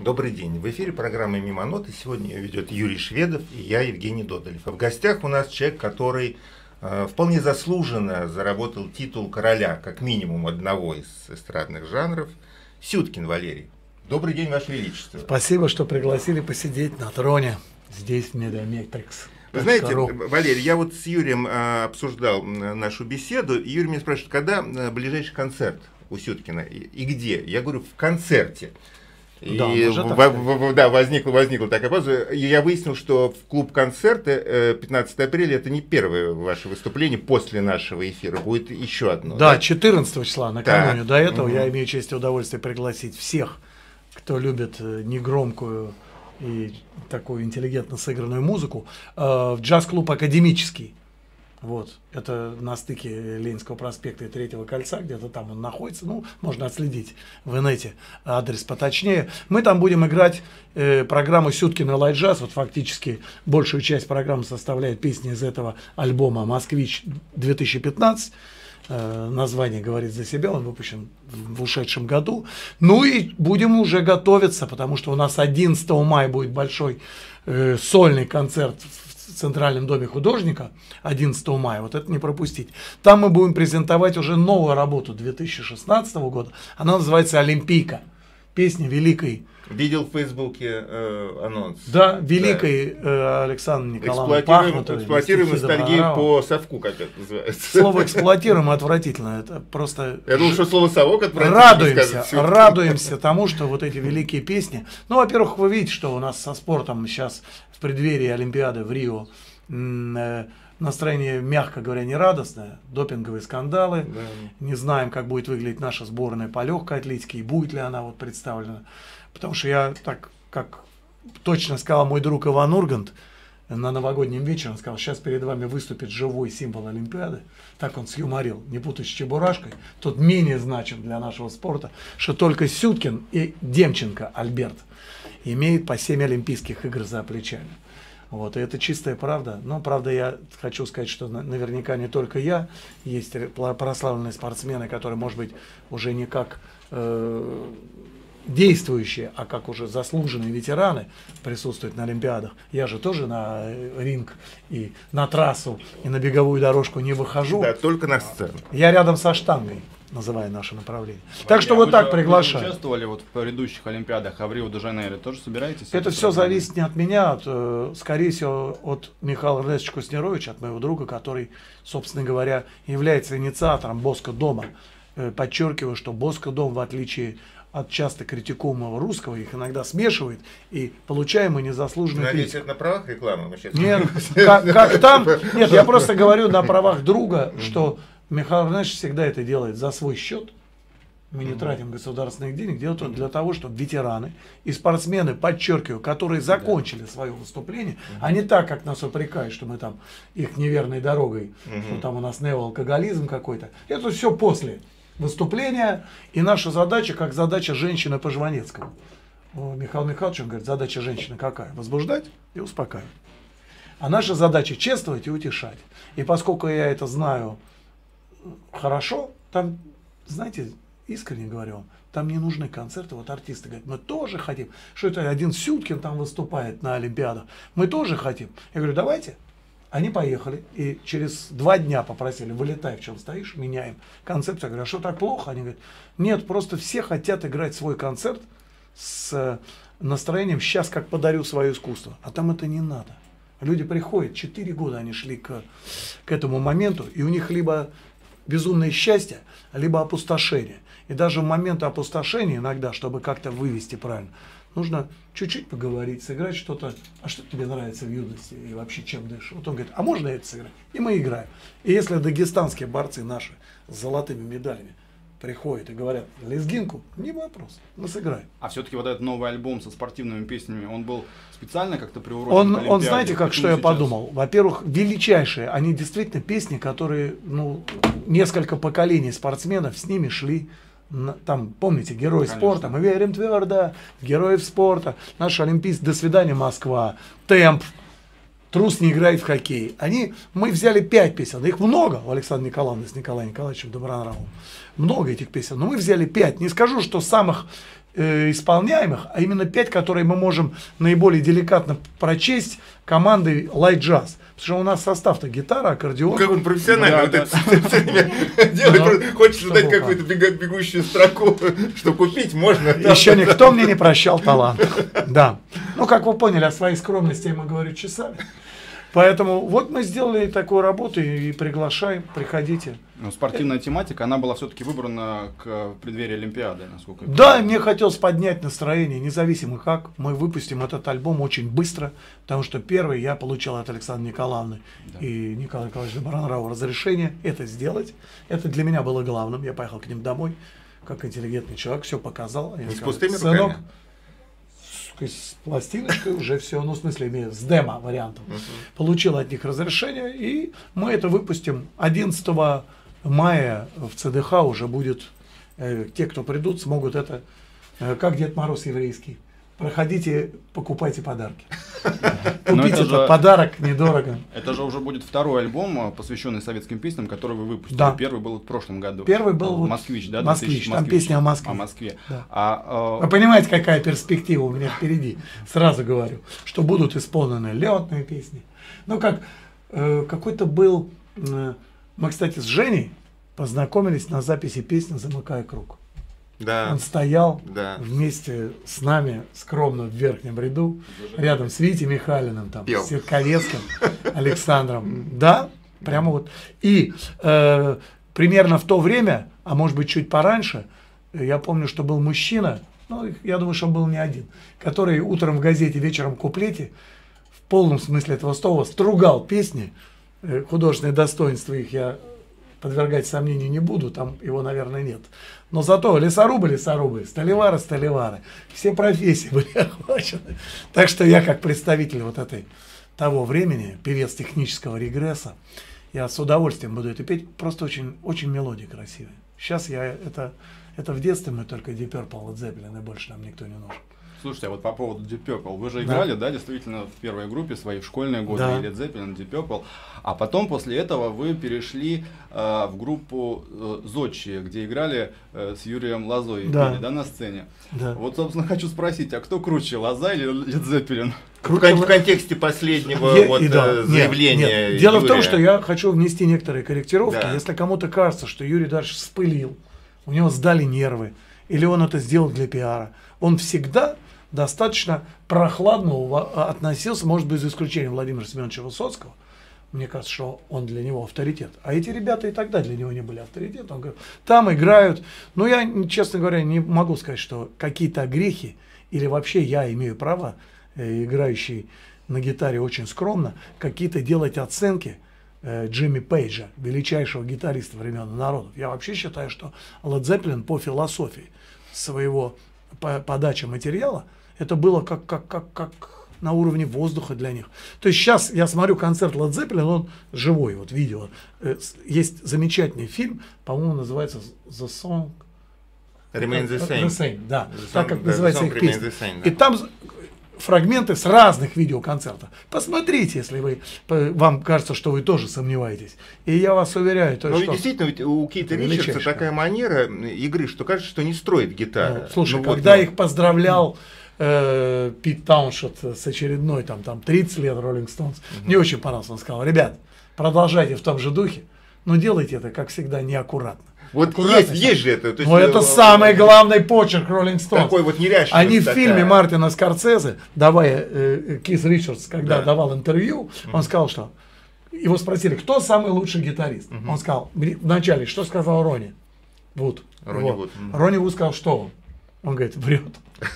Добрый день. В эфире программы «Мимо ноты». Сегодня ее ведет Юрий Шведов и я, Евгений Додолев. А в гостях у нас человек, который э, вполне заслуженно заработал титул короля, как минимум одного из эстрадных жанров, Сюткин Валерий. Добрый день, Ваше Величество. Спасибо, что пригласили посидеть на троне здесь, в Медиаметрикс. Вы знаете, Валерий, я вот с Юрием э, обсуждал нашу беседу, и Юрий меня спрашивает, когда э, ближайший концерт у Сюткина и, и где? Я говорю, в концерте. И да, в, в, да, возникла, возникла такая пауза. И я выяснил, что в клуб концерты 15 э, апреля это не первое ваше выступление после нашего эфира, будет еще одно. Да, да? 14 числа, накануне. Да. До этого угу. я имею честь и удовольствие пригласить всех, кто любит э, негромкую и такую интеллигентно сыгранную музыку, э, в джаз-клуб академический вот, это на стыке Ленинского проспекта и Третьего кольца, где-то там он находится. Ну, можно отследить в инете адрес поточнее. Мы там будем играть э, программу Сюткина Лайт Джаз. Вот фактически большую часть программы составляет песни из этого альбома «Москвич 2015». Э, название говорит за себя, он выпущен в ушедшем году. Ну и будем уже готовиться, потому что у нас 11 мая будет большой э, сольный концерт в Центральном доме художника 11 мая, вот это не пропустить. Там мы будем презентовать уже новую работу 2016 года. Она называется «Олимпийка». Песня великой Видел в Фейсбуке э, анонс. Да, великой да. Э, Александр Николаевна Эксплуатируем, эксплуатируем ностальгию по совку, как это называется. Слово эксплуатируем отвратительно. Это просто... Я думал, что слово совок отвратительно. Радуемся, радуемся тому, что вот эти великие песни. Ну, во-первых, вы видите, что у нас со спортом сейчас в преддверии Олимпиады в Рио э, настроение, мягко говоря, не радостное. Допинговые скандалы. Да. Не знаем, как будет выглядеть наша сборная по легкой атлетике и будет ли она вот представлена. Потому что я так, как точно сказал мой друг Иван Ургант, на новогоднем вечере, он сказал, сейчас перед вами выступит живой символ Олимпиады. Так он сюморил, не путать с Чебурашкой. Тот менее значим для нашего спорта, что только Сюткин и Демченко Альберт имеют по 7 Олимпийских игр за плечами. Вот, и это чистая правда. Но, правда, я хочу сказать, что наверняка не только я. Есть прославленные спортсмены, которые, может быть, уже не как э, действующие, а как уже заслуженные ветераны присутствуют на Олимпиадах. Я же тоже на э, ринг и на трассу и на беговую дорожку не выхожу. Да, только на сцену. Я рядом со штангой называя наше направление. Ваня, так что а вот так же, приглашаю. Вы участвовали вот в предыдущих Олимпиадах, а в Рио-де-Жанейро тоже собираетесь? Это все зависит не от меня, от, э, скорее всего, от Михаила Эрнестовича Куснеровича, от моего друга, который, собственно говоря, является инициатором Боско дома. Э, подчеркиваю, что Боско дом, в отличие от часто критикуемого русского, их иногда смешивает, и получаем мы незаслуженную Надеюсь, это на правах рекламы мы сейчас... Нет, как, как там... Нет, я просто говорю на правах друга, что Михаил Иванович всегда это делает за свой счет. Мы не тратим государственных денег, делает он для того, чтобы ветераны и спортсмены, подчеркиваю, которые закончили свое выступление, а не так, как нас упрекают, что мы там их неверной дорогой, что там у нас неоалкоголизм какой-то. Это все после выступления. И наша задача, как задача женщины по Жванецкому. Михаил Михайлович, он говорит, задача женщины какая? Возбуждать и успокаивать. А наша задача чествовать и утешать. И поскольку я это знаю хорошо, там, знаете, искренне говорю вам, там не нужны концерты. Вот артисты говорят, мы тоже хотим. Что это один Сюткин там выступает на Олимпиадах. Мы тоже хотим. Я говорю, давайте, они поехали и через два дня попросили, вылетай, в чем стоишь, меняем концепцию. Я говорю, а что так плохо? Они говорят, нет, просто все хотят играть свой концерт с э, настроением «сейчас как подарю свое искусство». А там это не надо. Люди приходят, четыре года они шли к, к этому моменту, и у них либо безумное счастье, либо опустошение. И даже в момент опустошения иногда, чтобы как-то вывести правильно, нужно чуть-чуть поговорить, сыграть что-то, а что тебе нравится в юности и вообще чем дышишь. Вот он говорит, а можно это сыграть? И мы играем. И если дагестанские борцы наши с золотыми медалями приходят и говорят лезгинку, не вопрос, мы сыграем. А все-таки вот этот новый альбом со спортивными песнями, он был специально как-то приурочен он, Он, знаете, как что сейчас? я подумал? Во-первых, величайшие, они действительно песни, которые, ну, несколько поколений спортсменов с ними шли там, помните, герой Конечно. спорта, мы верим твердо в героев спорта, наш олимпийский «До свидания, Москва», «Темп», «Трус не играет в хоккей». Они, мы взяли пять песен, их много у Александра Николаевны с Николаем Николаевичем Добронравовым. Много этих песен, но мы взяли пять. Не скажу, что самых э, исполняемых, а именно пять, которые мы можем наиболее деликатно прочесть командой Light Jazz. Потому что у нас состав-то гитара, аккордеон. Ну, как он профессионально да, вот это делает. Ну, Хочешь дать какую-то бегущую строку, что купить можно. Еще никто мне не прощал талант. Да. Ну, как вы поняли, о своей скромности я ему говорю часами. Поэтому вот мы сделали такую работу и приглашаем, приходите. Ну, спортивная тематика, она была все-таки выбрана к преддверии Олимпиады, насколько я Да, мне хотелось поднять настроение, независимо как. Мы выпустим этот альбом очень быстро, потому что первый я получил от Александры Николаевны да. и Николая Николаевича Баранрау разрешение это сделать. Это для меня было главным. Я поехал к ним домой, как интеллигентный человек, все показал. Не с пустыми руками? с пластиночкой уже все, ну, в смысле, с демо-вариантом. Uh-huh. Получил от них разрешение, и мы это выпустим 11 мая в ЦДХ уже будет, э, те, кто придут, смогут это, э, как Дед Мороз еврейский, проходите, покупайте подарки. Купите этот подарок недорого. Это же уже будет второй альбом, а, посвященный советским песням, который вы выпустили. Да. Первый был в прошлом году. Первый был Москвич, да? Москвич, там песня о Москве. О Москве. Да. А, э... Вы понимаете, какая перспектива у меня впереди? Сразу говорю, что будут исполнены летные песни. Ну как, э, какой-то был... Э, мы, кстати, с Женей познакомились на записи песни «Замыкая круг». Да. Он стоял да. вместе с нами скромно в верхнем ряду, рядом с Витей Михайлиным, там, Пел. с Серковецким, Александром. Да, прямо вот. И э, примерно в то время, а может быть чуть пораньше, я помню, что был мужчина, ну, я думаю, что он был не один, который утром в газете, вечером в куплете, в полном смысле этого слова, стругал песни, э, художественное достоинство их я подвергать сомнению не буду, там его, наверное, нет. Но зато лесорубы, лесорубы, столевары, столевары, все профессии были охвачены. Так что я как представитель вот этой того времени, певец технического регресса, я с удовольствием буду это петь, просто очень, очень мелодия красивая. Сейчас я это, это в детстве мы только Deep Purple, Led Zeppelin, и больше нам никто не нужен. Слушайте, а вот по поводу Deep Purple, вы же играли, да, да действительно, в первой группе своей в школьные годы, да. Led Zeppelin, Deep Purple, а потом после этого вы перешли э, в группу э, Зодчи, где играли э, с Юрием Лозой, да. Пели, да, на сцене. Да. Вот, собственно, хочу спросить, а кто круче, Лоза или Led Zeppelin? Круче... В контексте последнего я, вот, да, э, заявления. Нет, нет. Дело Юрия. в том, что я хочу внести некоторые корректировки. Да. Если кому-то кажется, что Юрий дальше вспылил, у него сдали нервы, или он это сделал для пиара, он всегда достаточно прохладно относился, может быть, за исключением Владимира Семеновича Высоцкого. Мне кажется, что он для него авторитет. А эти ребята и тогда для него не были авторитетом. Он говорит, там играют. Но я, честно говоря, не могу сказать, что какие-то грехи, или вообще я имею право, э, играющий на гитаре очень скромно, какие-то делать оценки э, Джимми Пейджа, величайшего гитариста времен народов. Я вообще считаю, что Led Zeppelin по философии своего по подачи материала – это было как, как, как, как на уровне воздуха для них. То есть сейчас я смотрю концерт Led Zeppelin, он живой, вот видео. Э, есть замечательный фильм, по-моему, называется The Song Remain the Same. The same да, the так как называется их песня. И там фрагменты с разных видеоконцертов. Посмотрите, если вы, вам кажется, что вы тоже сомневаетесь. И я вас уверяю, то, Но что... действительно, ведь у Кейта Ричардса такая манера игры, что кажется, что не строит гитара. Ну, слушай, ну, когда вот, их поздравлял э, Пит Тауншет с очередной, там, там 30 лет Роллинг Стоунс, угу. мне очень понравился. Он сказал, ребят, продолжайте в том же духе, но делайте это, как всегда, неаккуратно. Вот есть, есть же это. Но это э, самый главный почерк Роллинг Стоунс. Такой вот неряшливость Они в фильме Мартина Скорсезе, давая, э, Кис Ричардс, когда да. давал интервью, он сказал, что его спросили, кто самый лучший гитарист? Он сказал, вначале, что сказал Рони? Вуд. Рони Вуд. Рони Вуд сказал, что он? Он говорит, врет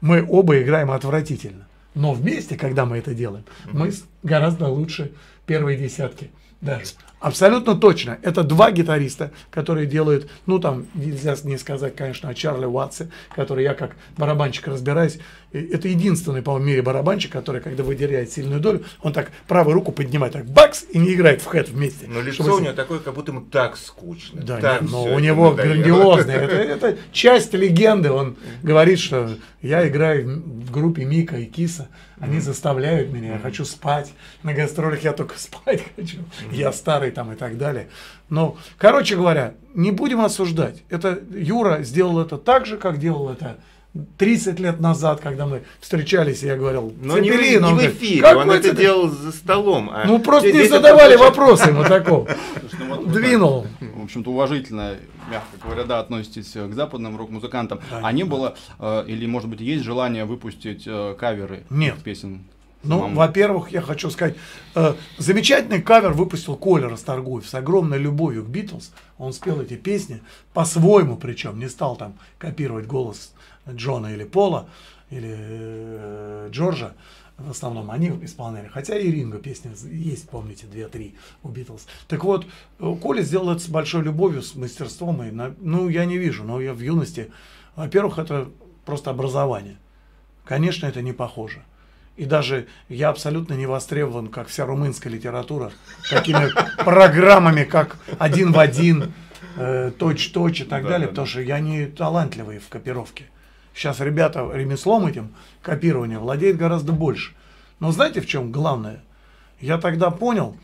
мы оба играем отвратительно. Но вместе, когда мы это делаем, мы гораздо лучше первой десятки даже. Абсолютно точно. Это два гитариста, которые делают, ну там нельзя не сказать, конечно, о Чарли Уатсе, который я как барабанщик разбираюсь. Это единственный, по-моему, в мире барабанщик, который, когда выделяет сильную долю, он так правую руку поднимает, так бакс, и не играет в хэт вместе. Но лицо чтобы... у него такое, как будто ему так скучно. Да, так нет, но у него надоело. грандиозное. Это, это часть легенды. Он говорит, что я играю в группе Мика и Киса, Они заставляют меня, я хочу спать. На гастролях я только спать хочу. Я старый там и так далее. Но, короче говоря, не будем осуждать. Это Юра сделал это так же, как делал это 30 лет назад, когда мы встречались, я говорил, но не, не в эфире, как он это делал за столом. А ну просто не задавали вопросы ему такого. Двинул. В общем-то, уважительно, мягко говоря, да, относитесь к западным рок-музыкантам. А не было, э, или может быть есть желание выпустить э, каверы Нет. Ну, во-первых, я хочу сказать, э, замечательный кавер выпустил Коля Расторгуев с огромной любовью к Битлз. Он спел эти песни по-своему, причем не стал там копировать голос Джона или Пола, или э, Джорджа, в основном они исполняли. Хотя и Ринго песни есть, помните, две-три у Битлз. Так вот, э, Коля сделал это с большой любовью, с мастерством. И на, ну, я не вижу, но я в юности... Во-первых, это просто образование. Конечно, это не похоже. И даже я абсолютно не востребован, как вся румынская литература, такими программами, как один в один, э, точь-точь и так далее, потому что я не талантливый в копировке. Сейчас ребята ремеслом этим копирования владеют гораздо больше. Но знаете, в чем главное? Я тогда понял,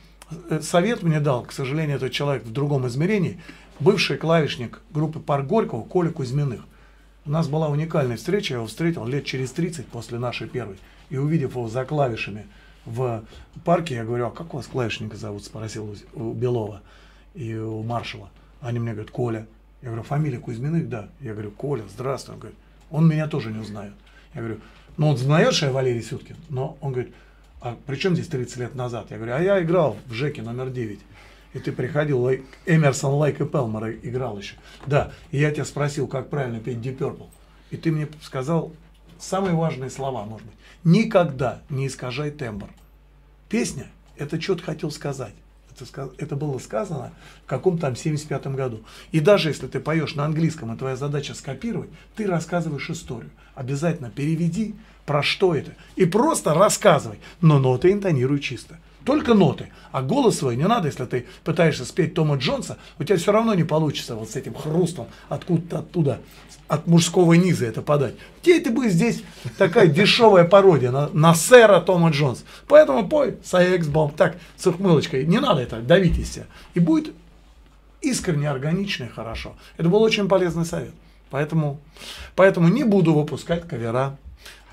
э, совет мне дал, к сожалению, этот человек в другом измерении, бывший клавишник группы Парк Горького Коля Кузьминых. У нас была уникальная встреча, я его встретил лет через 30 после нашей первой. И увидев его за клавишами в парке, я говорю, а как у вас клавишника зовут? Спросил у Белова и у Маршала. Они мне говорят, Коля. Я говорю, фамилия Кузьминых? Да. Я говорю, Коля, здравствуй. Он говорит, он меня тоже не узнает. Я говорю, ну он знает, что я Валерий Сюткин. Но он говорит, а при чем здесь 30 лет назад? Я говорю, а я играл в ЖЭКе номер 9. И ты приходил, Эмерсон, Лайк и Пелмор играл еще. Да, и я тебя спросил, как правильно петь Deep Purple. И ты мне сказал самые важные слова, может быть. Никогда не искажай тембр. Песня – это что ты хотел сказать. Это, это было сказано в каком-то там 75 году. И даже если ты поешь на английском, и твоя задача скопировать, ты рассказываешь историю. Обязательно переведи, про что это. И просто рассказывай. Но ноты интонируй чисто. Только ноты. А голос свой не надо, если ты пытаешься спеть Тома Джонса, у тебя все равно не получится вот с этим хрустом откуда-то оттуда, от мужского низа это подать. Тебе ты бы здесь такая дешевая пародия на, на сэра Тома Джонса. Поэтому пой Саэкс-бом так, с ухмылочкой. Не надо это давить из себя. И будет искренне, органично и хорошо. Это был очень полезный совет. Поэтому, поэтому не буду выпускать кавера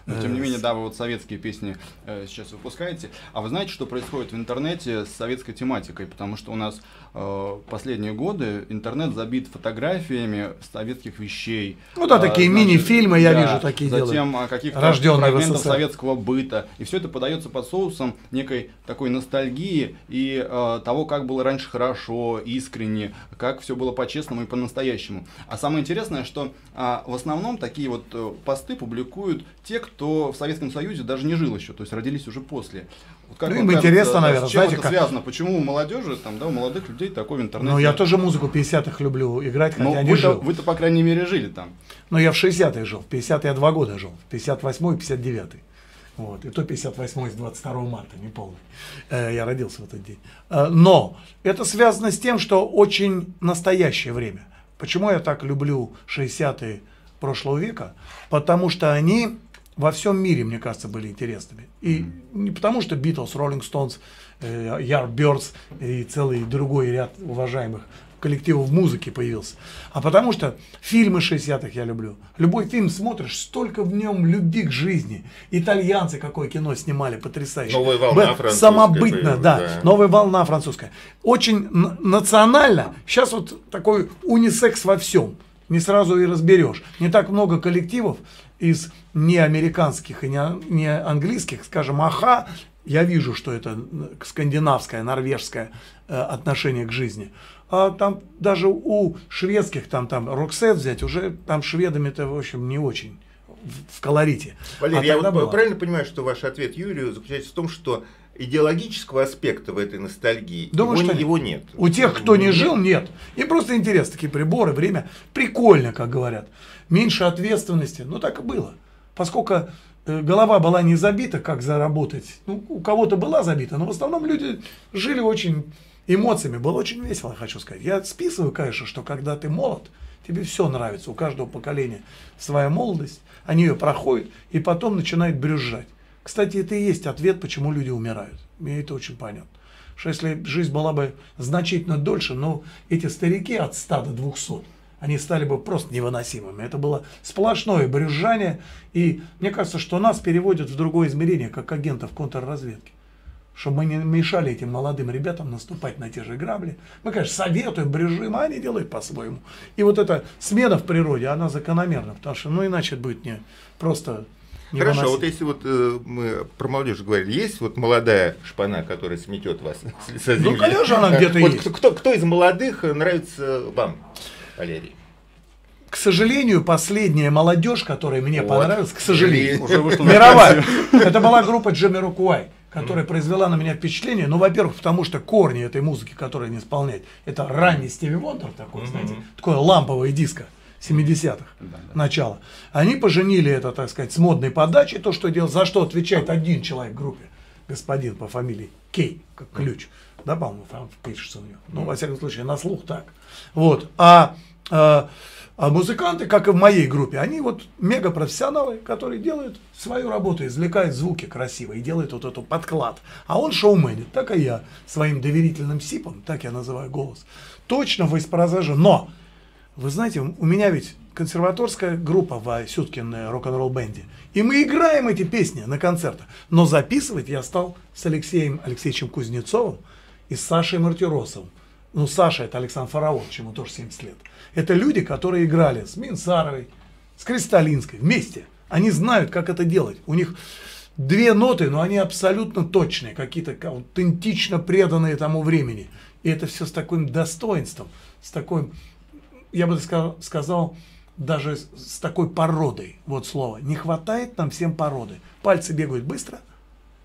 но тем не менее, да, вы вот советские песни э, сейчас выпускаете. А вы знаете, что происходит в интернете с советской тематикой? Потому что у нас э, последние годы интернет забит фотографиями советских вещей. Ну да, такие значит, мини-фильмы я да, вижу такие Затем делают. каких-то фрагментов советского быта. И все это подается под соусом некой такой ностальгии и э, того, как было раньше хорошо, искренне, как все было по-честному и по-настоящему. А самое интересное, что э, в основном такие вот э, посты публикуют те, кто кто в Советском Союзе даже не жил еще, то есть родились уже после. Вот как ну, им кажется, интересно, наверное, с чем знаете, это как... связано? Почему у молодежи, там, да, у молодых людей такой в интернете? Ну, я тоже музыку 50-х люблю играть, хотя Но не жил. Вы-то, по крайней мере, жили там. Ну, я в 60-е жил, в 50-е я два года жил, в 58-й и 59-й. Вот, и то 58 с 22 марта, не полный. Э, я родился в этот день. Э, но это связано с тем, что очень настоящее время. Почему я так люблю 60-е прошлого века? Потому что они во всем мире, мне кажется, были интересными. И mm-hmm. не потому, что Beatles, Rolling Stones, э, Yardbirds и целый другой ряд уважаемых коллективов музыки появился, а потому что фильмы 60-х я люблю. Любой фильм смотришь, столько в нем любви к жизни. Итальянцы какое кино снимали потрясающе. Новая волна Б- французская. Самобытно, да, да. Новая волна французская. Очень национально. Сейчас вот такой унисекс во всем. Не сразу и разберешь. Не так много коллективов из не американских и не, не английских, скажем, аха, я вижу, что это скандинавское, норвежское э, отношение к жизни. А там даже у шведских, там, там, Роксет взять, уже там шведами-то, в общем, не очень в, колорите. Валерий, а я вот правильно понимаю, что ваш ответ Юрию заключается в том, что идеологического аспекта в этой ностальгии Думаю, его, что его нет. У тех, кто не жил, нет. И просто интересно, такие приборы, время. Прикольно, как говорят меньше ответственности. Ну, так и было. Поскольку э, голова была не забита, как заработать. Ну, у кого-то была забита, но в основном люди жили очень эмоциями. Было очень весело, хочу сказать. Я списываю, конечно, что когда ты молод, тебе все нравится. У каждого поколения своя молодость, они ее проходят и потом начинают брюзжать. Кстати, это и есть ответ, почему люди умирают. Мне это очень понятно. Что если жизнь была бы значительно дольше, но эти старики от 100 до 200, они стали бы просто невыносимыми. Это было сплошное брюзжание. И мне кажется, что нас переводят в другое измерение, как агентов контрразведки. Чтобы мы не мешали этим молодым ребятам наступать на те же грабли. Мы, конечно, советуем, брюжим, а они делают по-своему. И вот эта смена в природе, она закономерна, потому что, ну, иначе будет не просто Хорошо, а вот если вот э, мы про молодежь говорили, есть вот молодая шпана, которая сметет вас с лица земли? Ну, конечно, она где-то вот есть. Кто, кто из молодых нравится вам, Валерий? К сожалению, последняя молодежь, которая мне вот. понравилась, к сожалению, уже мировая. Это была группа Джимми Рукуай, которая произвела на меня впечатление. Ну, во-первых, потому что корни этой музыки, которую они исполняют, это ранний Стиви Вондер такой, знаете, такое ламповое диско. 70-х, да, да. начала. Они поженили это, так сказать, с модной подачей, то, что делал, за что отвечает один человек в группе, господин по фамилии Кей, как ключ, да, по-моему, пишется у него. Ну, во всяком случае, на слух так. Вот. А, а, а музыканты, как и в моей группе, они вот мега профессионалы, которые делают свою работу, извлекают звуки красиво и делают вот эту подклад. А он шоуменит, так и я своим доверительным сипом, так я называю голос, точно воспроизвожу. Но вы знаете, у меня ведь консерваторская группа в Сюткин рок-н-ролл бенде. И мы играем эти песни на концертах. Но записывать я стал с Алексеем Алексеевичем Кузнецовым и с Сашей Мартиросовым. Ну, Саша это Александр Фараон, чему тоже 70 лет. Это люди, которые играли с Минсаровой, с Кристалинской вместе. Они знают, как это делать. У них две ноты, но они абсолютно точные, какие-то аутентично преданные тому времени. И это все с таким достоинством, с такой я бы сказал, даже с такой породой, вот слово. Не хватает нам всем породы. Пальцы бегают быстро.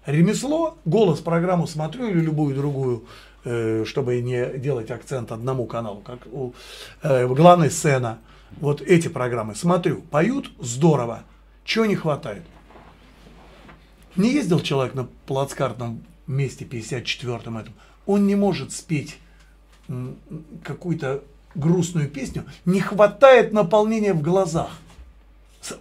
Ремесло, голос программу смотрю или любую другую, э, чтобы не делать акцент одному каналу, как у э, главной сцена. Вот эти программы смотрю, поют здорово. Чего не хватает? Не ездил человек на плацкартном месте 54-м этом. Он не может спеть какую-то грустную песню, не хватает наполнения в глазах.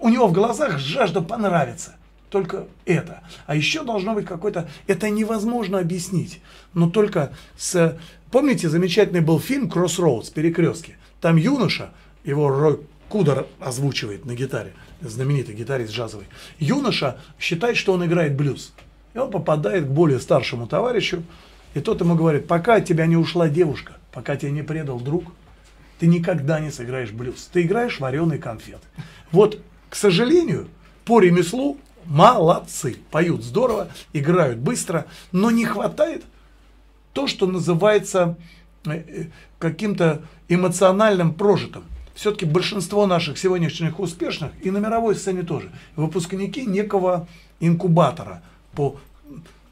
У него в глазах жажда понравиться. Только это. А еще должно быть какой-то... Это невозможно объяснить. Но только с... Помните, замечательный был фильм «Кроссроудс», «Перекрестки». Там юноша, его Рой Кудер озвучивает на гитаре, знаменитый гитарист джазовый. Юноша считает, что он играет блюз. И он попадает к более старшему товарищу, и тот ему говорит, пока от тебя не ушла девушка, пока тебя не предал друг, ты никогда не сыграешь блюз. Ты играешь вареный конфет. Вот, к сожалению, по ремеслу молодцы. Поют здорово, играют быстро, но не хватает то, что называется э, э, каким-то эмоциональным прожитым. Все-таки большинство наших сегодняшних успешных, и на мировой сцене тоже, выпускники некого инкубатора. По...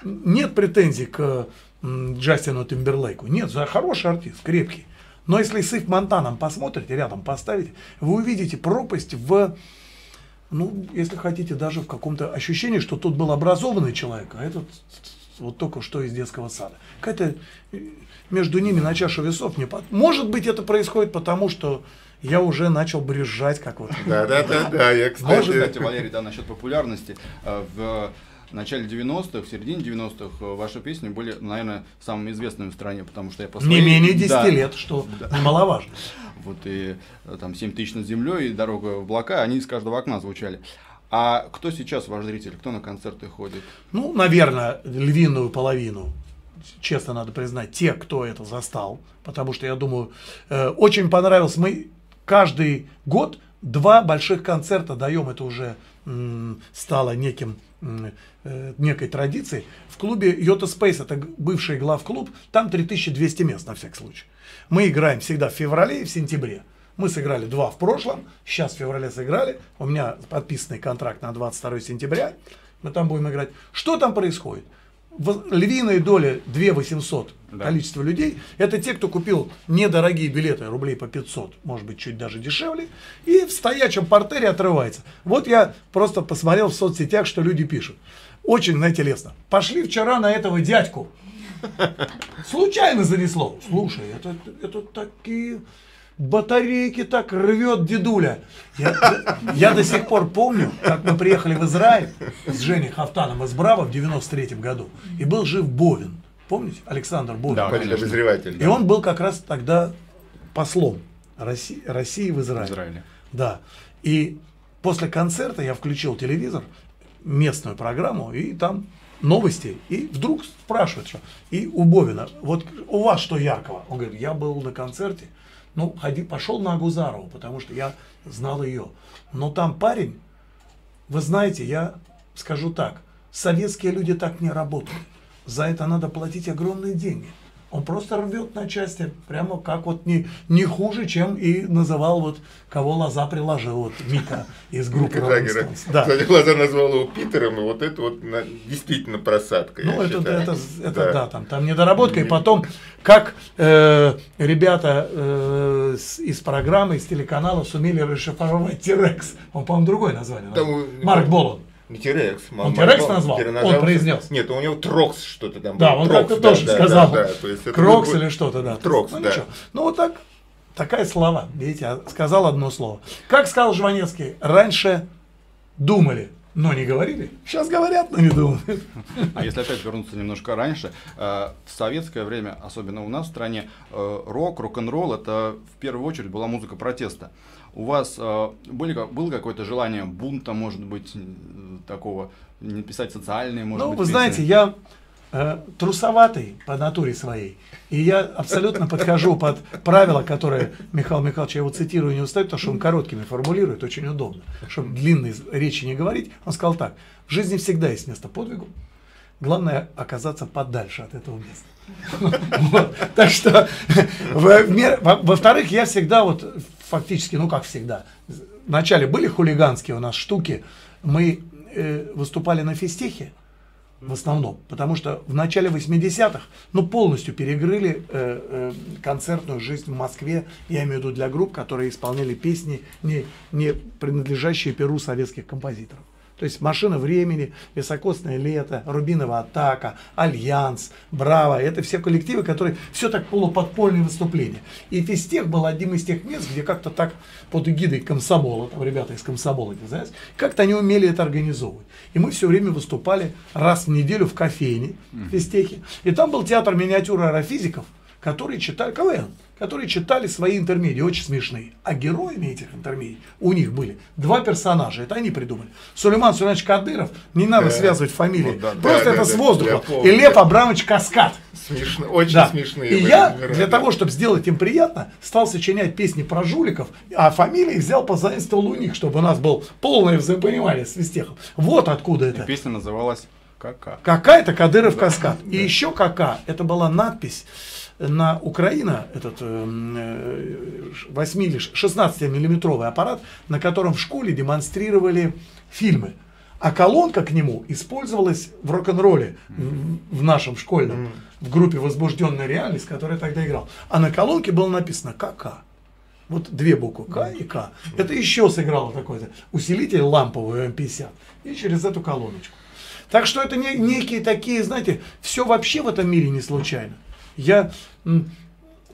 Нет претензий к Джастину Тимберлейку. Нет, за хороший артист, крепкий. Но если с их Монтаном посмотрите, рядом поставите, вы увидите пропасть в, ну, если хотите, даже в каком-то ощущении, что тут был образованный человек, а этот вот только что из детского сада. Какая-то э, между ними на чашу весов не под... Может быть, это происходит потому, что я уже начал брюзжать, как вот. Да, да, да, да. Я, кстати... Может, кстати, Валерий, да, насчет популярности. Э, в в начале 90-х, в середине 90-х э, ваши песни были, наверное, самыми известными в стране, потому что я по своей... Не менее 10 да. лет, что да. немаловажно. Вот и э, там 7 тысяч над землей и дорога в облака, они из каждого окна звучали. А кто сейчас ваш зритель? Кто на концерты ходит? Ну, наверное, львиную половину. Честно надо признать, те, кто это застал. Потому что, я думаю, э, очень понравилось. Мы каждый год два больших концерта даем. Это уже стало неким некой традиции. В клубе Йота Space, это бывший главклуб, там 3200 мест на всякий случай. Мы играем всегда в феврале и в сентябре. Мы сыграли два в прошлом, сейчас в феврале сыграли. У меня подписанный контракт на 22 сентября. Мы там будем играть. Что там происходит? львиная доля 2 800 да. количество людей, это те, кто купил недорогие билеты, рублей по 500, может быть, чуть даже дешевле, и в стоячем портере отрывается. Вот я просто посмотрел в соцсетях, что люди пишут. Очень, знаете, лестно. Пошли вчера на этого дядьку. Случайно занесло. Слушай, это, это такие батарейки так рвет дедуля. Я, я до сих пор помню, как мы приехали в Израиль с Женей Хафтаном из Браво в 93 году. И был жив Бовин. Помните? Александр Бовин. Да, обозреватель. И он был как раз тогда послом России, России в Израиле. Израиле. Да. И после концерта я включил телевизор, местную программу, и там новости, и вдруг спрашивают, что и у Бовина, вот у вас что яркого? Он говорит, я был на концерте, ну, ходи, пошел на Агузарову, потому что я знал ее. Но там парень, вы знаете, я скажу так, советские люди так не работают. За это надо платить огромные деньги. Он просто рвет на части, прямо как вот не, не хуже, чем и называл вот, кого Лоза приложил, вот Мика из группы Мика Да. Кстати, Лоза назвал его Питером, и вот это вот на, действительно просадка, Ну, это, это, это, это да. да, там, там недоработка, и потом, как э, ребята э, с, из программы, из телеканала сумели расшифровать Тирекс, он, по-моему, другое название, там, Марк Болон. Не. Он Терекс назвал? Он произнес. Нет, у него Трокс что-то там Да, он как-то тоже сказал. Да, да, Крокс или что-то, да. Трокс, ну, да. Ну вот так, такая слова. Видите, я сказал одно слово. Как сказал Жванецкий, раньше думали, но не говорили. Сейчас говорят, но не думают. А если опять вернуться немножко раньше, э, в советское время, особенно у нас в стране, э, рок, рок-н-ролл это в первую очередь была музыка протеста у вас э, были, было какое-то желание бунта, может быть, такого, не писать социальные, может ну, быть? Ну, вы знаете, я э, трусоватый по натуре своей, и я абсолютно подхожу под правила, которые Михаил Михайлович, я его цитирую, не устаю, потому что он короткими формулирует, очень удобно, чтобы длинные речи не говорить. Он сказал так, в жизни всегда есть место подвигу, главное оказаться подальше от этого места. Так что, во-вторых, я всегда вот фактически, ну как всегда, вначале были хулиганские у нас штуки, мы э, выступали на физтехе, в основном, потому что в начале 80-х, ну, полностью перекрыли э, э, концертную жизнь в Москве, я имею в виду для групп, которые исполняли песни, не, не принадлежащие перу советских композиторов. То есть «Машина времени», «Високосное лето», «Рубиновая атака», «Альянс», «Браво» – это все коллективы, которые все так полуподпольные выступления. И физтех был одним из тех мест, где как-то так под эгидой комсомола, там ребята из комсомола, знаете, как-то они умели это организовывать. И мы все время выступали раз в неделю в кофейне в физтехе. И там был театр миниатюры аэрофизиков, которые читали КВН которые читали свои интермедии, очень смешные. А героями этих интермедий у них были два персонажа, это они придумали. Сулейман Сулейманович Кадыров, не надо да. связывать фамилии, вот, да, просто да, это да, с воздуха. И Лев Абрамович Каскад. Смешно, очень да. смешные. И я для того, чтобы сделать им приятно, стал сочинять песни про жуликов, а фамилии взял, позаимствовал у них, чтобы у нас был полное взаимопонимание с Вестехом. Вот откуда это. И песня называлась Кака. Кака это Кадыров Каскад. И еще Кака, это была надпись на Украина, этот 8 э, или 16 миллиметровый аппарат, на котором в школе демонстрировали фильмы. А колонка к нему использовалась в рок-н-ролле в, в нашем школьном, в группе «Возбужденная реальность», который тогда играл. А на колонке было написано «КК». Вот две буквы К и К. Это еще сыграло такой-то усилитель ламповый М50. И через эту колоночку. Так что это не, некие такие, знаете, все вообще в этом мире не случайно. Я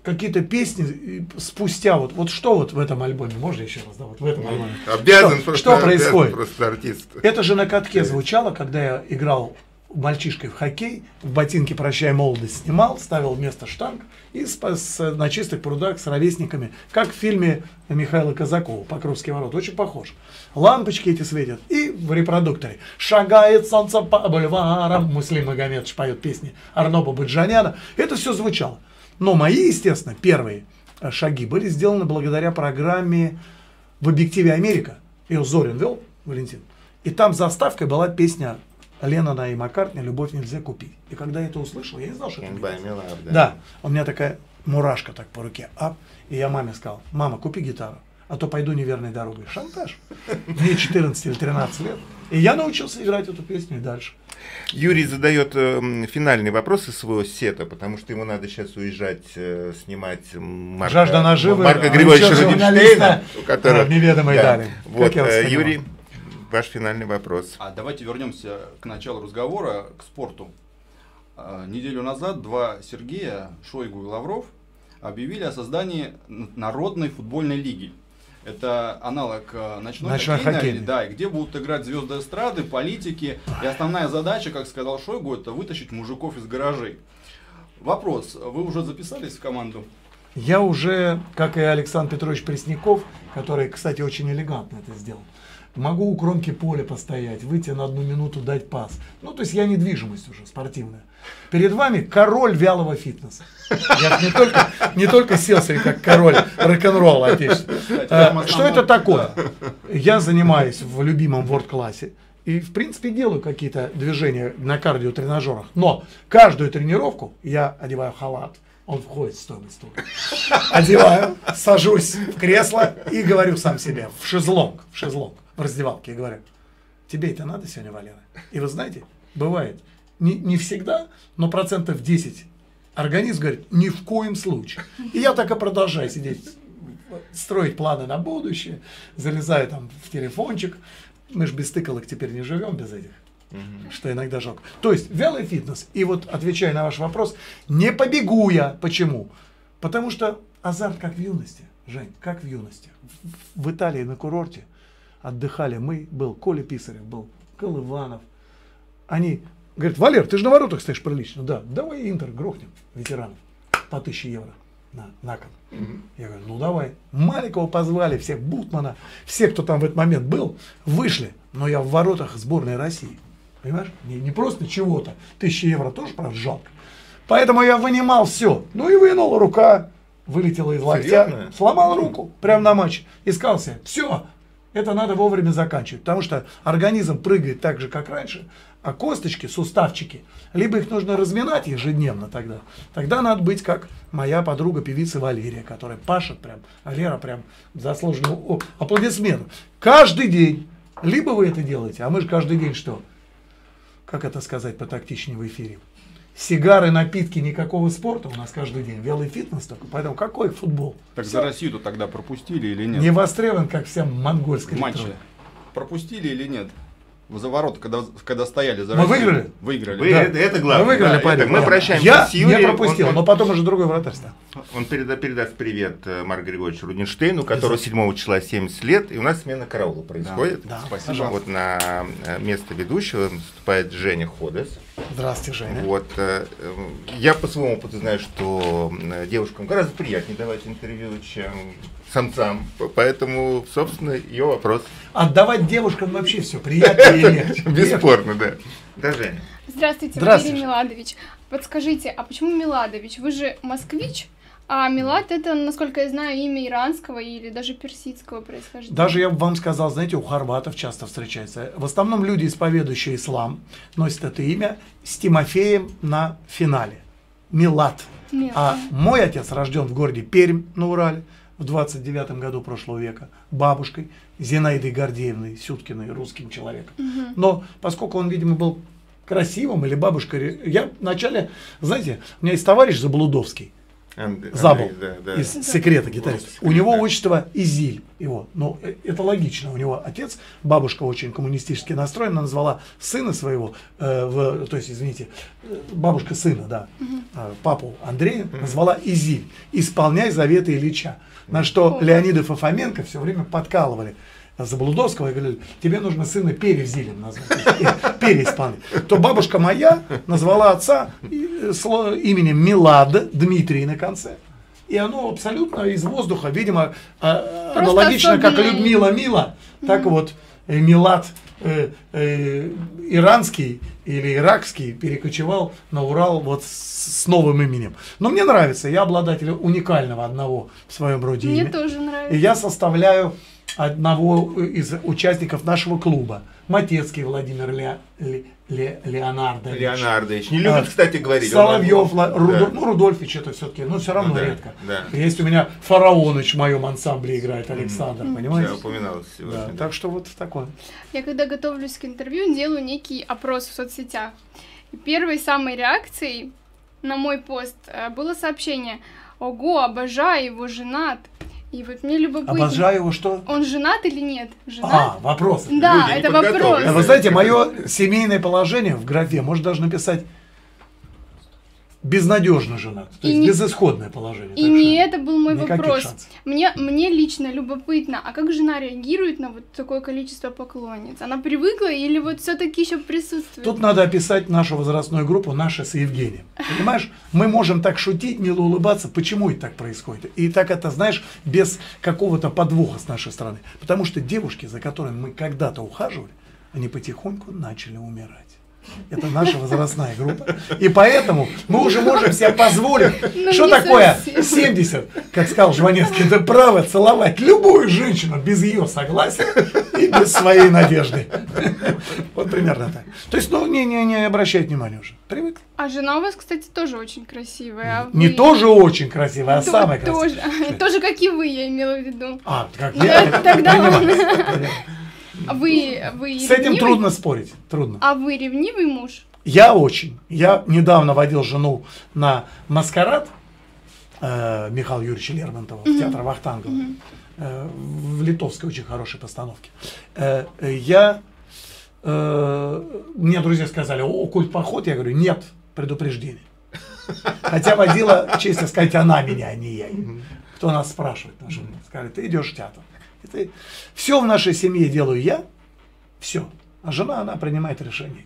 какие-то песни спустя вот вот что вот в этом альбоме? Можно еще раз да вот в этом альбоме? Обязан что, просто, что происходит? просто артист. Это же на катке звучало когда я играл мальчишкой в хоккей в ботинке прощай молодость снимал ставил вместо штанг и с, с, на чистых прудах с ровесниками как в фильме Михаила Казакова Покровский ворот очень похож. Лампочки эти светят и в репродукторе. Шагает солнце по бульварам Муслим Магомедович поет песни Арноба Баджаняна это все звучало. Но мои, естественно, первые э, шаги были сделаны благодаря программе в объективе Америка. Ее Зорин вел, Валентин. И там заставкой была песня Леннона и Маккартни «Любовь нельзя купить». И когда я это услышал, я не знал, что это Милар, да. да, у меня такая мурашка так по руке. Ап, и я маме сказал, мама, купи гитару, а то пойду неверной дорогой. Шантаж. Мне 14 или 13 лет. И я научился играть эту песню и дальше. Юрий задает э, финальный вопрос из своего сета, потому что ему надо сейчас уезжать э, снимать Марка, Жажда наживы, Марка Григорьевича Рубинштейна, у которого... неведомой да. дали. Вот, э, Юрий, ваш финальный вопрос. А давайте вернемся к началу разговора, к спорту. А, неделю назад два Сергея, Шойгу и Лавров, объявили о создании народной футбольной лиги. Это аналог э, ночной, ночной хоккейной, хоккейной. да, где будут играть звезды эстрады, политики. И основная задача, как сказал Шойгу, это вытащить мужиков из гаражей. Вопрос, вы уже записались в команду? Я уже, как и Александр Петрович Пресняков, который, кстати, очень элегантно это сделал, могу у кромки поля постоять, выйти на одну минуту, дать пас. Ну, то есть я недвижимость уже спортивная. Перед вами король вялого фитнеса. Я не только, не только сел себе как король рок-н-ролла отечественного. Что это такое? Я занимаюсь в любимом ворд-классе. И, в принципе, делаю какие-то движения на кардиотренажерах. Но каждую тренировку я одеваю халат. Он входит в стоимость тура. Одеваю, сажусь в кресло и говорю сам себе, в шезлонг, в шезлонг, в раздевалке, и говорю, тебе это надо сегодня, Валера? И вы знаете, бывает, не, не всегда, но процентов 10 организм говорит, ни в коем случае. И я так и продолжаю сидеть, строить планы на будущее, залезаю там в телефончик. Мы же без тыкалок теперь не живем без этих. Угу. Что иногда жалко. То есть вялый фитнес. И вот отвечая на ваш вопрос, не побегу я. Почему? Потому что азарт как в юности. Жень, как в юности. В Италии на курорте отдыхали мы, был Коля Писарев, был Колыванов. Они говорят, Валер, ты же на воротах стоишь прилично. Да, давай Интер грохнем ветеранов по 1000 евро на, на кон. Угу. Я говорю, ну давай. Маликова позвали, всех, Бутмана, все, кто там в этот момент был, вышли. Но я в воротах сборной России. Понимаешь? Не, не просто чего-то. Тысяча евро тоже, правда, жалко. Поэтому я вынимал все. Ну и вынул, рука вылетела из локтя. Серьезно? Сломал руку прямо на матче. И сказал себе, все, это надо вовремя заканчивать. Потому что организм прыгает так же, как раньше. А косточки, суставчики, либо их нужно разминать ежедневно тогда. Тогда надо быть как моя подруга певица Валерия, которая пашет прям, а Лера прям заслуженный аплодисмент. Каждый день. Либо вы это делаете, а мы же каждый день что? как это сказать потактичнее в эфире, сигары, напитки, никакого спорта у нас каждый день. Велый фитнес только. Поэтому какой футбол? Так Все. за Россию-то тогда пропустили или нет? Не востребован, как вся монгольская Матчи. Пропустили или нет? за ворота, когда, когда стояли за Мы выиграли? Выиграли. Вы, да. это, это главное. Мы выиграли, да, парень. Мы прощаемся Я с Юрием. не пропустил, он, но потом уже другой вратарь стал. Он переда, передаст привет э, Марку Григорьевичу Рудинштейну, который 7 числа 70 лет, и у нас смена караула происходит. Да, да. Спасибо. Вот на э, место ведущего выступает Женя Ходес. Здравствуйте, Женя. Вот, э, я по своему опыту знаю, что девушкам гораздо приятнее давать интервью, чем самцам. Поэтому, собственно, ее вопрос. Отдавать девушкам вообще все приятнее или нет? Бесспорно, да. Да, Женя. Здравствуйте, Здравствуйте, Валерий Миладович. Подскажите, а почему Миладович? Вы же москвич, а Милад это, насколько я знаю, имя иранского или даже персидского происхождения. Даже я бы вам сказал, знаете, у хорватов часто встречается. В основном люди, исповедующие ислам, носят это имя с Тимофеем на финале. Милад. Милад. А мой отец рожден в городе Пермь на Урале в 29 году прошлого века бабушкой Зинаидой Гордеевной Сюткиной, русским человеком. Угу. Но поскольку он, видимо, был красивым, или бабушка... Я вначале, знаете, у меня есть товарищ Заблудовский, Андрей, Забыл да, да. из секрета гитарист. У него да. отчество Изиль. Его. Но э, это логично. У него отец, бабушка очень коммунистически настроена, назвала сына своего, э, в, то есть, извините, э, бабушка сына, да, угу. папу Андрея, угу. назвала Изиль. Исполняй заветы Ильича. На что Леонидов и Фоменко все время подкалывали. Заблудовского и говорили, тебе нужно сына Перезилем назвать, переисполнить. То бабушка моя назвала отца именем Милад Дмитрий на конце. И оно абсолютно из воздуха, видимо, а, Просто аналогично, как Людмила Мила, так вот э, Милад э, э, иранский или иракский перекочевал на Урал вот с, с новым именем. Но мне нравится, я обладатель уникального одного в своем роде Мне имя. тоже нравится. И я составляю одного из участников нашего клуба. Матецкий Владимир Ле, Ле, Ле, Леонардович. Леонардович. Не любит, а, кстати, говорить. Соловьев, он, Рудо, да. ну Рудольфич это все-таки, но все равно ну, да, редко. Да. Есть у меня Фараоныч в моем ансамбле играет, Александр, mm. понимаете? Я упоминал сегодня. Да, так что вот такое. Я когда готовлюсь к интервью, делаю некий опрос в соцсетях. И первой самой реакцией на мой пост э, было сообщение «Ого, обожаю его, женат». И вот мне любопытно. Обожаю его что? Он женат или нет? Женат? А, вопрос. Да, Люди это вопрос. А вы знаете, мое семейное положение в графе может даже написать безнадежно женат, то и есть не... безысходное положение. И не это был мой вопрос. Мне, мне лично любопытно, а как жена реагирует на вот такое количество поклонниц? Она привыкла или вот все-таки еще присутствует? Тут надо описать нашу возрастную группу, наша с Евгением. Понимаешь, мы можем так шутить, мило улыбаться, почему это так происходит? И так это, знаешь, без какого-то подвоха с нашей стороны. Потому что девушки, за которыми мы когда-то ухаживали, они потихоньку начали умирать. Это наша возрастная группа. И поэтому мы уже можем себе позволить, ну, что такое совсем. 70, как сказал Жванецкий, это право целовать любую женщину без ее согласия и без своей надежды. Вот примерно так. То есть, ну, не, не, не обращать внимания уже. Привык. А жена у вас, кстати, тоже очень красивая. А не вы... тоже очень красивая, а самая красивая. Тоже, тоже как и вы, я имела в виду. А, как я? Тогда а вы, вы С этим трудно спорить, трудно. А вы ревнивый муж? Я очень. Я недавно водил жену на маскарад э, Михаила Юрьевича Лермонтова mm-hmm. в театр Вахтангова. Mm-hmm. Э, в литовской очень хорошей постановке. Э, я, э, мне друзья сказали, о, культ поход, я говорю, нет, предупреждение. Хотя водила, честно сказать, она меня, а не я. Кто нас спрашивает? Сказали, ты идешь в театр. Это все в нашей семье делаю я, все. А жена, она принимает решение.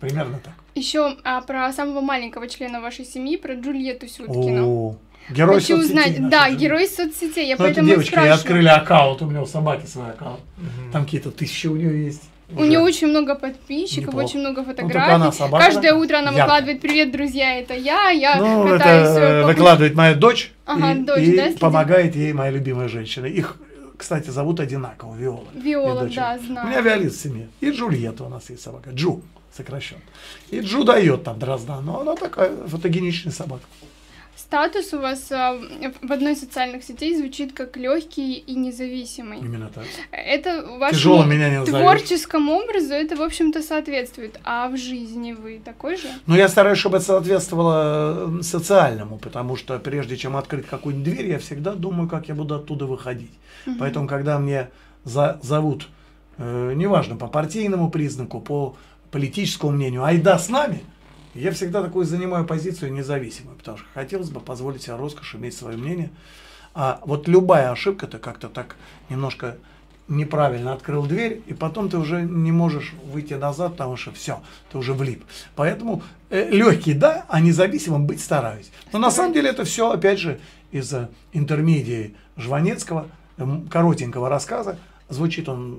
Примерно так. Еще а, про самого маленького члена вашей семьи, про Джульетту Сюткину. О, герой Хочу соцсетей. Узнать, да, жены. герой соцсетей. Я ну, поэтому девочка, спрашиваю. открыли аккаунт, у меня у собаки свой аккаунт. Угу. Там какие-то тысячи у нее есть. У нее очень много подписчиков, Неплохо. очень много ну, фотографий. Ну, Каждое утро она ярко. выкладывает «Привет, друзья, это я, я ну, катаюсь». Это э, выкладывает моя дочь ага, и, дочь, и да, помогает ей моя любимая женщина. Их кстати, зовут одинаково, Виола. Виола, да, знаю. У меня Виолет в семье. И Джульетта у нас есть собака. Джу сокращен. И Джу дает там дрозда, но она такая фотогеничная собака. Статус у вас а, в одной из социальных сетей звучит как легкий и независимый. Именно так. Это вашему меня не творческому образу это, в общем-то, соответствует. А в жизни вы такой же? Ну, я стараюсь, чтобы это соответствовало социальному, потому что прежде чем открыть какую-нибудь дверь, я всегда думаю, как я буду оттуда выходить. Угу. Поэтому, когда мне за зовут, э, неважно, по партийному признаку, по политическому мнению, айда с нами – я всегда такую занимаю позицию независимую, потому что хотелось бы позволить себе роскошь иметь свое мнение. А вот любая ошибка, ты как-то так немножко неправильно открыл дверь, и потом ты уже не можешь выйти назад, потому что все, ты уже влип. Поэтому э, легкий да, а независимым быть стараюсь. Но на самом деле это все, опять же, из-за интермедии Жванецкого, э, коротенького рассказа. Звучит он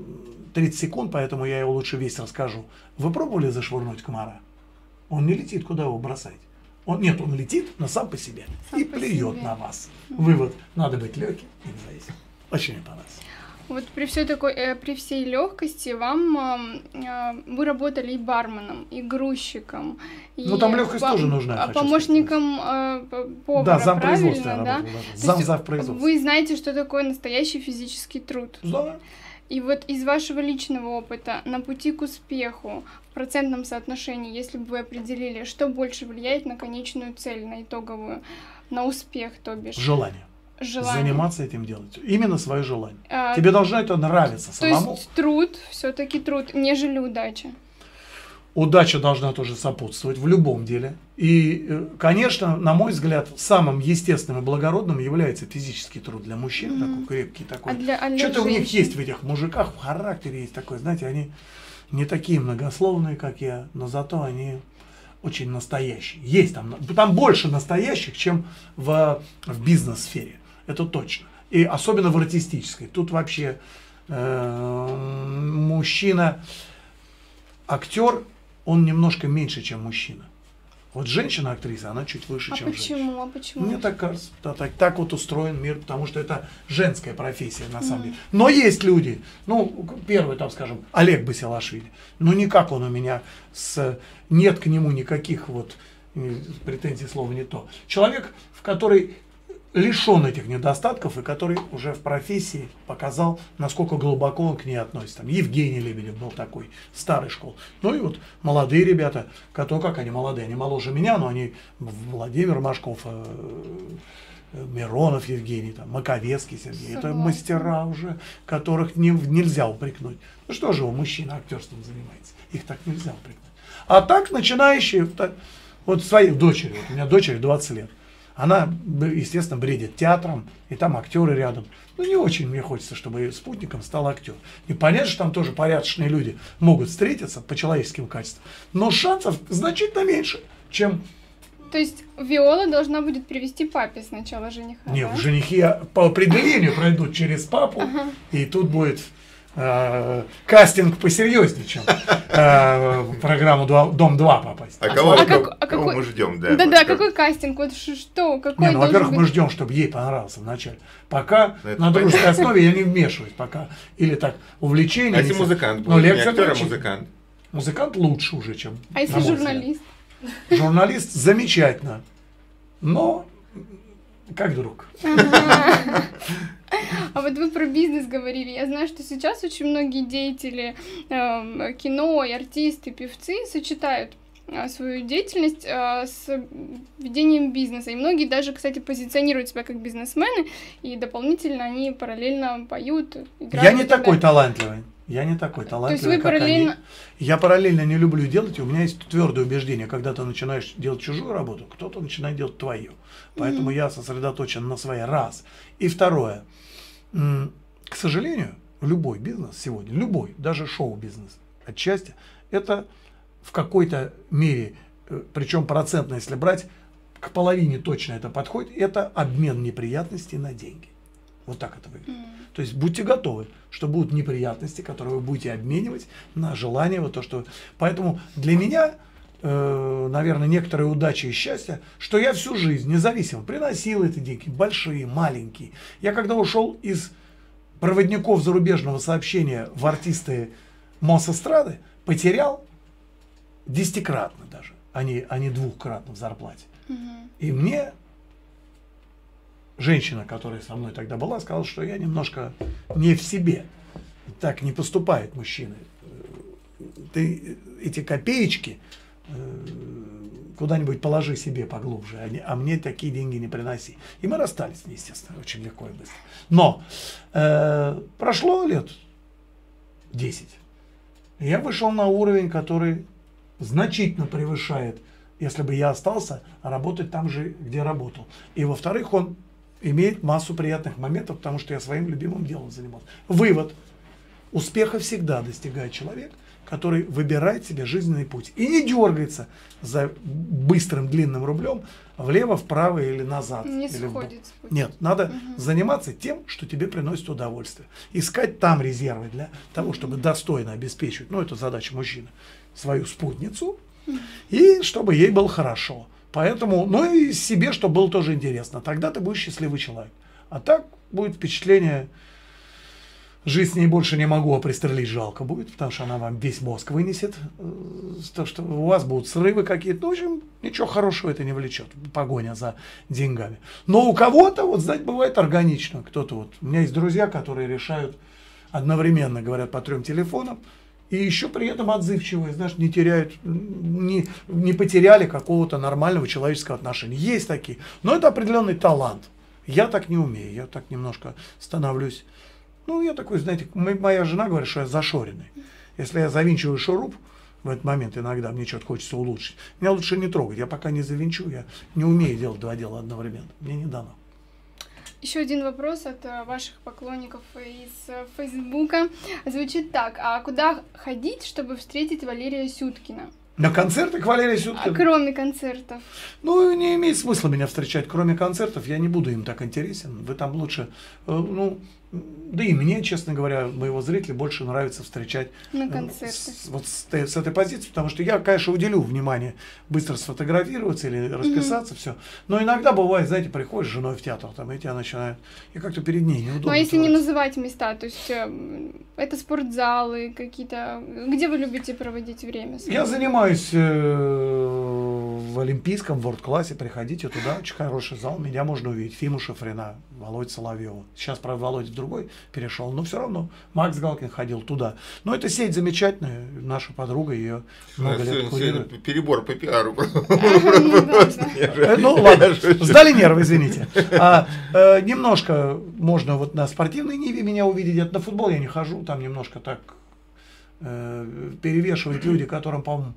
30 секунд, поэтому я его лучше весь расскажу. Вы пробовали зашвырнуть комара? Он не летит, куда его бросать. Он, нет, он летит, но сам по себе. Сам и по плюет себе. на вас. Вывод. Надо быть легким и независимым. Очень мне понравилось. Вот при всей такой, э, при всей легкости вам э, вы работали и барменом, и грузчиком. Ну там легкость по- тоже нужна. Помощником э, повара, да, зам правильно, да? Зам зав производства. Вы знаете, что такое настоящий физический труд. Да. И вот из вашего личного опыта на пути к успеху в процентном соотношении, если бы вы определили, что больше влияет на конечную цель, на итоговую, на успех, то бишь? Желание. Желание. Заниматься этим делать. Именно свое желание. А, Тебе должно это нравиться самому. То есть труд, все-таки труд, нежели удача. Удача должна тоже сопутствовать в любом деле. И, э, конечно, на мой взгляд, самым естественным и благородным является физический труд для мужчин, mm-hmm. такой крепкий такой. А для, а для Что-то у них есть в этих мужиках, в характере есть такой, знаете, они не такие многословные, как я, но зато они очень настоящие. Есть там, там больше настоящих, чем в, в бизнес-сфере, это точно. И особенно в артистической. Тут вообще э, мужчина, актер, он немножко меньше, чем мужчина. Вот женщина-актриса, она чуть выше, а чем почему? женщина. А почему? Мне так кажется. Да, так, так вот устроен мир, потому что это женская профессия на самом mm. деле. Но есть люди, ну, первый, там, скажем, Олег Басилашвили. Ну, никак он у меня с... Нет к нему никаких вот э, претензий, слова не то. Человек, в который лишен этих недостатков и который уже в профессии показал, насколько глубоко он к ней относится. Там Евгений Лебедев был такой, старый школ. Ну и вот молодые ребята, которые, как они молодые, они моложе меня, но они Владимир Машков, э, Миронов Евгений, там, Маковецкий Сергей. Согласна. Это мастера уже, которых не, нельзя упрекнуть. Ну что же, у мужчина актерством занимается. Их так нельзя упрекнуть. А так начинающие, Вот своей дочери, вот у меня дочери 20 лет. Она, естественно, бредит театром, и там актеры рядом. Ну, не очень мне хочется, чтобы спутником стал актер. И понятно, что там тоже порядочные люди могут встретиться по человеческим качествам, но шансов значительно меньше, чем то есть Виола должна будет привести папе сначала жениха. Нет, да? женихи по определению пройдут через папу, ага. и тут будет э, кастинг посерьезнее, чем э, в программу Дом 2 попасть. А, кого, а, как, а кого мы ждем? Да, да, да, какой кастинг? Вот что? Какой не, ну, во-первых, быть... мы ждем, чтобы ей понравился вначале. Пока Это на дружеской основе я не вмешиваюсь, пока. Или так, увлечение. А если музыкант будет, не актер, а музыкант? Музыкант лучше уже, чем А если журналист? Журналист замечательно, но как друг. А вот вы про бизнес говорили. Я знаю, что сейчас очень многие деятели э, кино и артисты, певцы сочетают э, свою деятельность э, с ведением бизнеса. И многие даже, кстати, позиционируют себя как бизнесмены, и дополнительно они параллельно поют, играют. Я не такой талантливый. Я не такой талантливый, То есть вы параллельно... они. Я параллельно не люблю делать, и у меня есть твердое убеждение, когда ты начинаешь делать чужую работу, кто-то начинает делать твою. Поэтому mm-hmm. я сосредоточен на своей раз. И второе. К сожалению, любой бизнес сегодня, любой, даже шоу-бизнес отчасти, это в какой-то мере, э, причем процентно, если брать, к половине точно это подходит, это обмен неприятностей на деньги. Вот так это выглядит. Mm. То есть будьте готовы, что будут неприятности, которые вы будете обменивать на желание, вот то, что... Поэтому для меня, э, наверное, некоторые удачи и счастье, что я всю жизнь независимо приносил эти деньги, большие, маленькие. Я когда ушел из проводников зарубежного сообщения в артисты Мосэстрады, потерял десятикратно даже, а не, а не двухкратно в зарплате. И мне женщина, которая со мной тогда была, сказала, что я немножко не в себе. Так не поступает мужчины. Ты эти копеечки э, куда-нибудь положи себе поглубже, а, не, а мне такие деньги не приноси. И мы расстались, естественно, очень легко и быстро. Но э, прошло лет 10. Я вышел на уровень, который значительно превышает, если бы я остался работать там же, где работал. И во-вторых, он имеет массу приятных моментов, потому что я своим любимым делом занимался. Вывод. Успеха всегда достигает человек, который выбирает себе жизненный путь и не дергается за быстрым длинным рублем влево, вправо или назад. Не или сходит. Нет, надо угу. заниматься тем, что тебе приносит удовольствие. Искать там резервы для того, чтобы достойно обеспечивать, ну это задача мужчины, свою спутницу, и чтобы ей было хорошо. Поэтому, ну и себе, чтобы было тоже интересно. Тогда ты будешь счастливый человек. А так будет впечатление, жизнь с ней больше не могу, а пристрелить жалко будет, потому что она вам весь мозг вынесет. Э, то, что у вас будут срывы какие-то. Ну, в общем, ничего хорошего это не влечет, погоня за деньгами. Но у кого-то, вот, знаете, бывает органично. Кто-то вот, у меня есть друзья, которые решают одновременно, говорят по трем телефонам, и еще при этом отзывчивые, знаешь, не теряют, не, не потеряли какого-то нормального человеческого отношения. Есть такие, но это определенный талант. Я так не умею, я так немножко становлюсь, ну, я такой, знаете, моя жена говорит, что я зашоренный. Если я завинчиваю шуруп, в этот момент иногда мне что-то хочется улучшить. Меня лучше не трогать, я пока не завинчу, я не умею делать два дела одновременно, мне не дано. Еще один вопрос от э, ваших поклонников из э, Фейсбука. Звучит так. А куда ходить, чтобы встретить Валерия Сюткина? На концерты к Валерии Сюткину? А кроме концертов? Ну, не имеет смысла меня встречать. Кроме концертов я не буду им так интересен. Вы там лучше, э, ну, да и мне, честно говоря, моего зрителя больше нравится встречать на э, концерты. С, вот с, с этой позиции, потому что я, конечно, уделю внимание быстро сфотографироваться или расписаться, mm-hmm. все. Но иногда бывает, знаете, приходишь с женой в театр, там, и тебя начинают, и как-то перед ней неудобно. Ну, а если не называть места, то есть э, это спортзалы какие-то, где вы любите проводить время? Я занимаюсь э, в Олимпийском, в ворд-классе, приходите туда, очень хороший зал, меня можно увидеть, Фиму Шафрина, Володь Соловьева. Сейчас, правда, Володя другой перешел, но все равно Макс Галкин ходил туда. Но эта сеть замечательная, наша подруга ее много лет курирует. Перебор по пиару. Э, ну ладно, сдали нервы, извините. А, э, немножко можно вот на спортивной ниве меня увидеть, на футбол я не хожу, там немножко так э, перевешивают люди, которым, по-моему,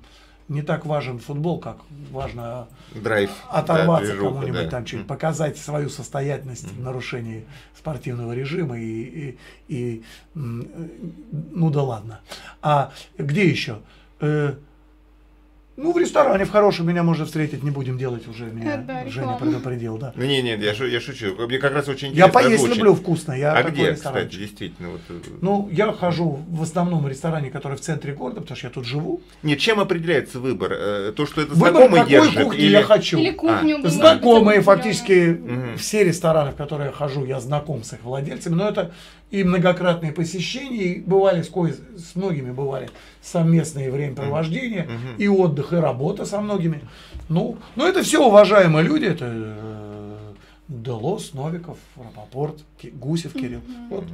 не так важен футбол, как важно Драйв, оторваться да, кому-нибудь да. там чуть, показать свою состоятельность mm-hmm. в нарушении спортивного режима и, и, и ну да ладно. А где еще? Э, ну, в ресторане в хорошем меня можно встретить, не будем делать уже, меня да, Женя предупредил, да. Ну, не, нет, я, шу, я шучу, мне как раз очень интересно. Я поесть озвучить. люблю вкусно, я А где, кстати, действительно? Вот... Э, ну, я хожу в основном в ресторане, который в центре города, потому что я тут живу. Нет, чем определяется выбор? Э, то, что это выбор, знакомый какой держит? кухни или... я хочу. Или кухню. А. Знакомые, фактически, угу. все рестораны, в которые я хожу, я знаком с их владельцами, но это и многократные посещения, и бывали с, кое, с многими бывали совместные времяпровождения, mm-hmm. и отдых, и работа со многими. Ну, ну это все уважаемые люди, это э, Делос, Новиков, Рапопорт, Гусев, Кирилл. Mm-hmm. Вот.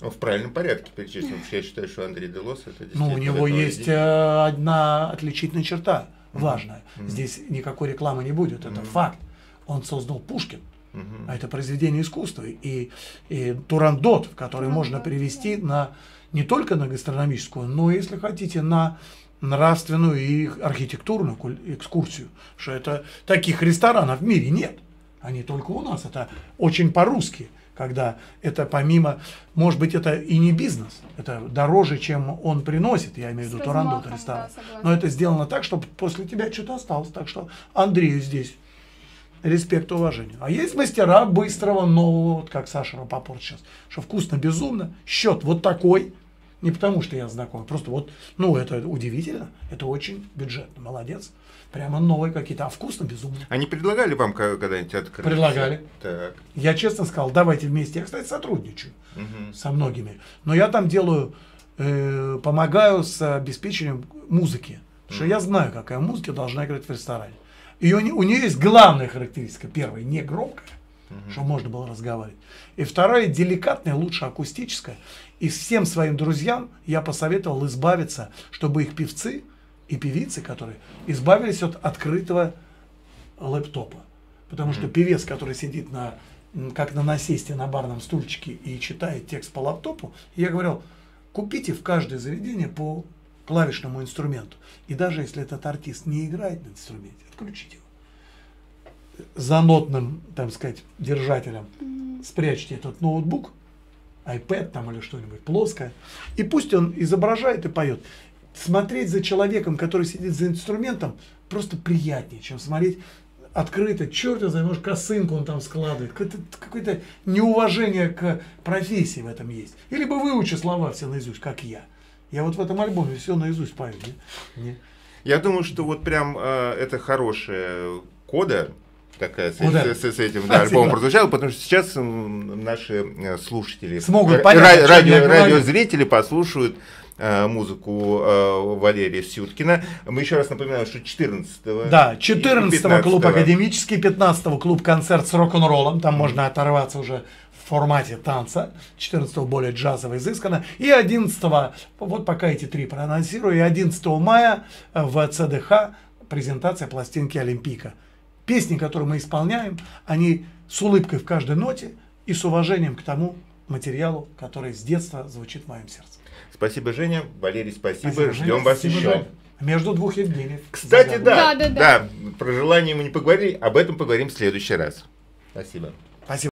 Ну, в правильном порядке перечислен. Я считаю, что Андрей Делос это Ну, у него есть э, одна отличительная черта, важная. Mm-hmm. Здесь никакой рекламы не будет, это mm-hmm. факт. Он создал Пушкин. А это произведение искусства. И, и Турандот, который можно перевести на не только на гастрономическую, но, если хотите, на нравственную и архитектурную экскурсию. Что это таких ресторанов в мире нет. Они только у нас. Это очень по-русски когда это помимо, может быть, это и не бизнес, это дороже, чем он приносит, я имею в виду Турандот ресторан. Да, но это сделано так, чтобы после тебя что-то осталось. Так что Андрею здесь респект, уважение. А есть мастера быстрого, нового, вот как Саша Рапопорт сейчас, что вкусно, безумно, счет вот такой, не потому что я знакомый, просто вот, ну, это удивительно, это очень бюджетно, молодец. Прямо новые какие-то, а вкусно, безумно. Они предлагали вам когда-нибудь открыть? Предлагали. Так. Я честно сказал, давайте вместе. Я, кстати, сотрудничаю угу. со многими. Но я там делаю, э, помогаю с обеспечением музыки. Потому что я знаю, какая музыка должна играть в ресторане. И у, у нее есть главная характеристика. Первая, не громкая, угу. чтобы можно было разговаривать. И вторая, деликатная, лучше акустическая. И всем своим друзьям я посоветовал избавиться, чтобы их певцы и певицы, которые избавились от открытого лэптопа. Потому что певец, который сидит на, как на насесте на барном стульчике и читает текст по лаптопу, я говорил, купите в каждое заведение по клавишному инструменту. И даже если этот артист не играет на инструменте, отключите его. За нотным, так сказать, держателем спрячьте этот ноутбук, iPad там или что-нибудь плоское, и пусть он изображает и поет. Смотреть за человеком, который сидит за инструментом, просто приятнее, чем смотреть открыто, черт его знает, может, косынку он там складывает. Какое-то, какое-то неуважение к профессии в этом есть. Или бы выучи слова все наизусть, как я. Я вот в этом альбоме все наизусть пою. Не? Не. Я думаю, что вот прям э, это хорошая кода, такая с, с, с, с этим да, альбомом прозвучала, потому что сейчас наши э, слушатели, Смогут понять, радио, радиозрители послушают э, музыку э, Валерия Сюткина. Мы еще раз напоминаем, что 14 Да, 14 клуб академический, 15 клуб концерт с рок-н-роллом, там mm-hmm. можно оторваться уже формате танца, 14 более джазово изысканно, и 11 вот пока эти три проанонсирую, и 11 мая в ЦДХ презентация пластинки Олимпика. Песни, которые мы исполняем, они с улыбкой в каждой ноте и с уважением к тому материалу, который с детства звучит в моем сердце. Спасибо, Женя. Валерий, спасибо. спасибо Ждем Женя. вас спасибо, еще. Женя. Между двух Евгениев. Кстати, да, да, да, да. Про желание мы не поговорили, об этом поговорим в следующий раз. Спасибо.